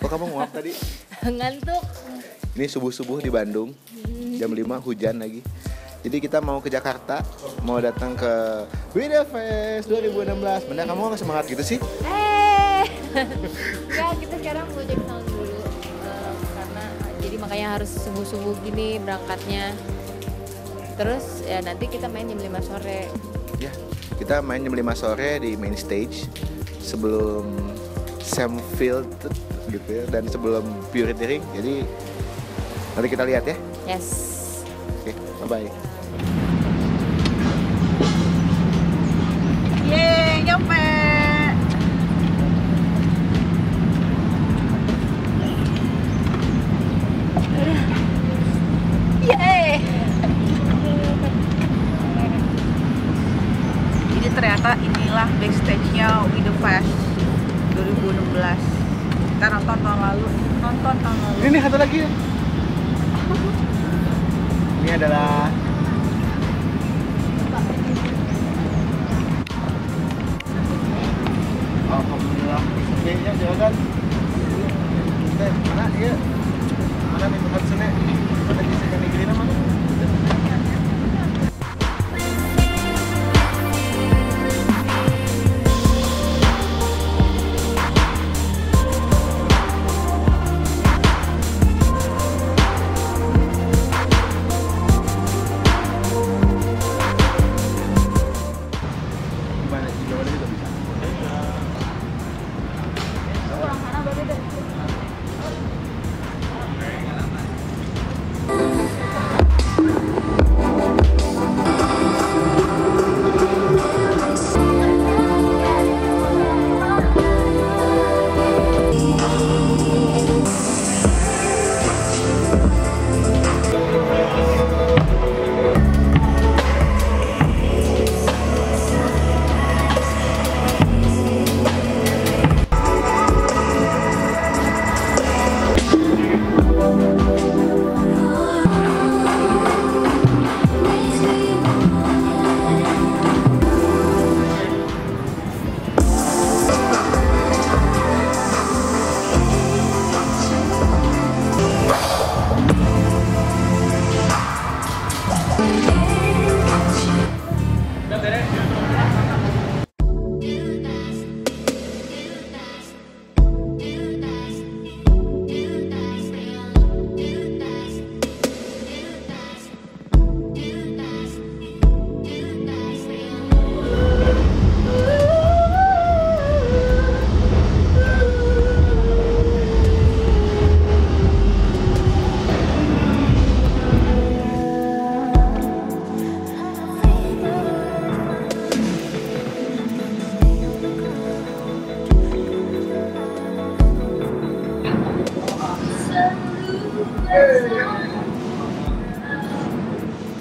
Kok kamu nguap tadi? Ngantuk. Ini subuh-subuh di Bandung. Jam 5 hujan lagi. Jadi kita mau ke Jakarta, mau datang ke Wida Fest 2016. Bener kamu nggak semangat gitu sih? Eh. Enggak, kita sekarang mau cek sound dulu. Eh, karena jadi makanya harus subuh-subuh gini berangkatnya. Terus ya nanti kita main jam 5 sore. Ya, kita main jam 5 sore di main stage sebelum Sam Field gitu ya dan sebelum Purity Ring. Jadi nanti kita lihat ya. Yes. Oke, bye bye. Yeay, nyampe. Yeay. Jadi ternyata inilah backstage-nya We The Fest 2016. Kita nonton tahun lalu, nonton tahun lalu. Ini satu lagi. Ini adalah Alhamdulillah. Oke, ya silakan. Teh, mana ya? Mana nih tempat sini? Mana di sini negeri nama?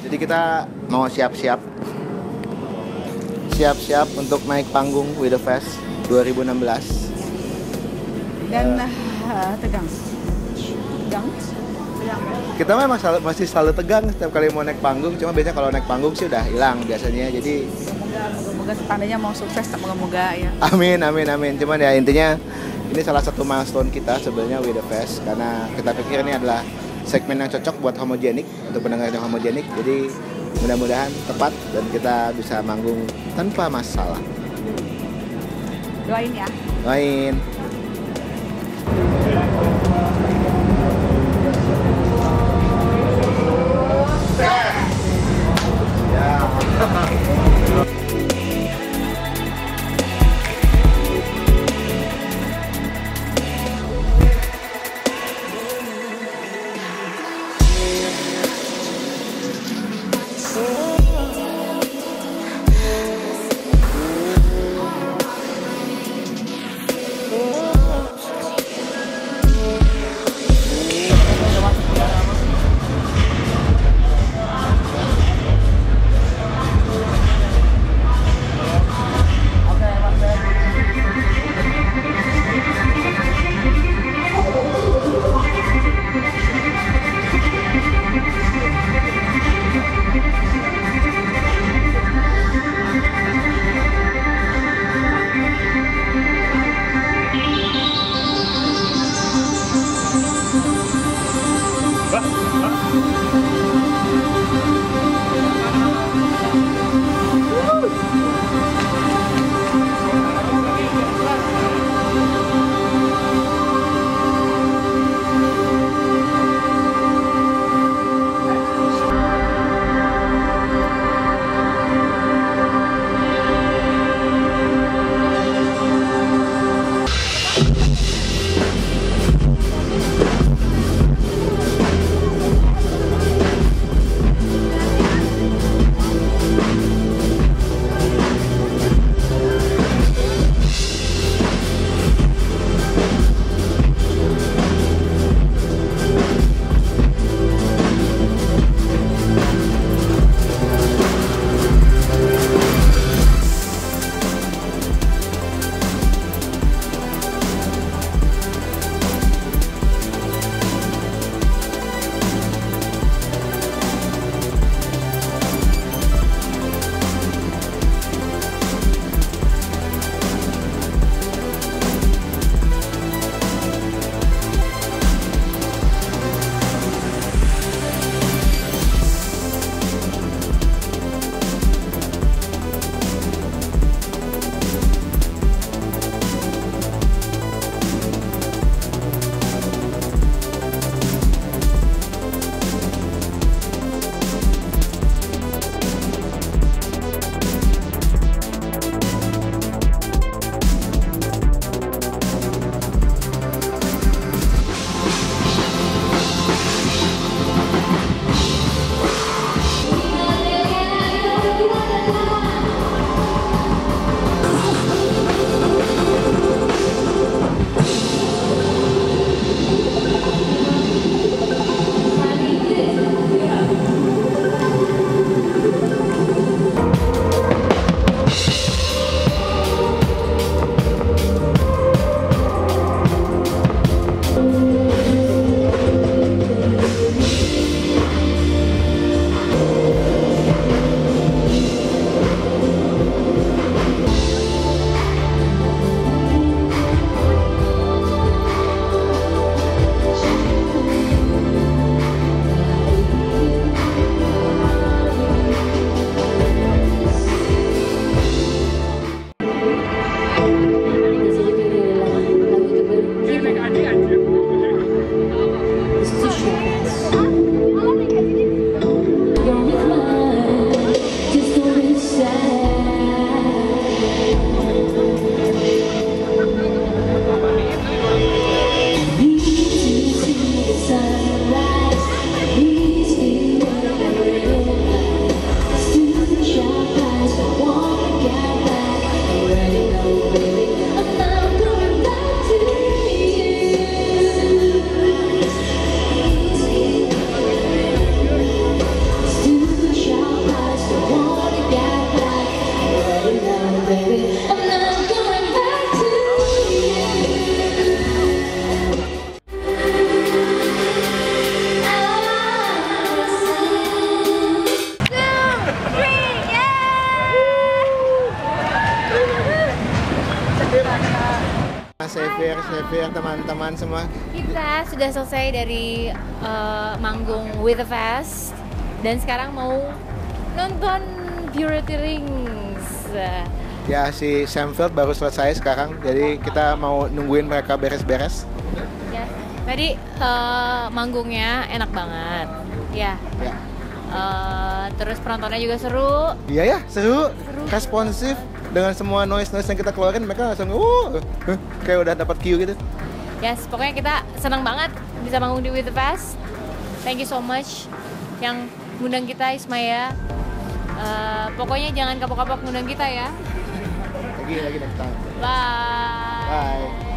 Jadi kita mau siap-siap siap-siap untuk naik panggung With The Fest 2016. Dan ah, tegang. Tegang. Kita memang selalu- masih selalu tegang setiap kali mau naik panggung, cuma biasanya kalau naik panggung sih udah hilang biasanya. Jadi Semoga, moga-moga tandanya mau sukses, moga-moga ya. amin amin amin. Cuman ya intinya ini salah satu milestone kita sebenarnya With The Fest karena kita pikir ini adalah segmen yang cocok buat homogenik untuk pendengar yang homogenik. Jadi mudah-mudahan tepat dan kita bisa manggung tanpa masalah. Doain ya. Main. Xavier, Xavier, teman-teman semua. Kita sudah selesai dari eh, manggung With the Fest dan sekarang mau nonton Purity Rings. Ya si Samfield baru selesai sekarang, jadi kita mau nungguin mereka beres-beres. Ya, tadi eh, manggungnya enak banget. Ya, Ya. eh, terus penontonnya juga seru. Iya ya, seru, Seru. responsif dengan semua noise noise yang kita keluarin mereka langsung uh, uh, kayak udah dapat cue gitu. Yes, pokoknya kita senang banget bisa manggung di With the Fest. Thank you so much yang ngundang kita Ismaya. Eh, pokoknya jangan kapok-kapok ngundang kita ya. Lagi lagi next time. Bye. Bye.